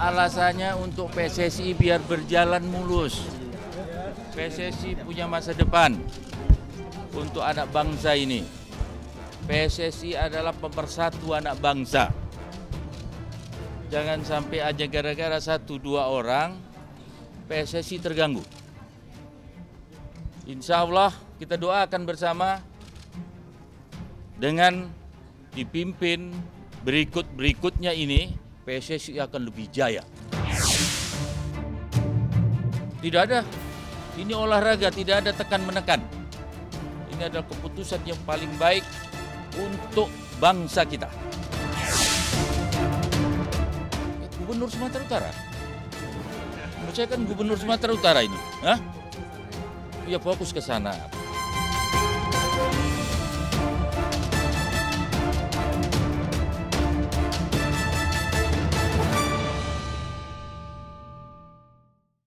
alasannya untuk PSSI biar berjalan mulus. PSSI punya masa depan untuk anak bangsa ini. PSSI adalah pemersatu anak bangsa. Jangan sampai aja gara-gara satu dua orang PSSI terganggu. Insya Allah kita doakan bersama dengan dipimpin berikut-berikutnya ini PSSI akan lebih jaya. Tidak ada, ini olahraga tidak ada tekan menekan. Ini adalah keputusan yang paling baik untuk bangsa kita. Gubernur Sumatera Utara. Menurut kan Gubernur Sumatera Utara ini. Hah? Ya fokus ke sana.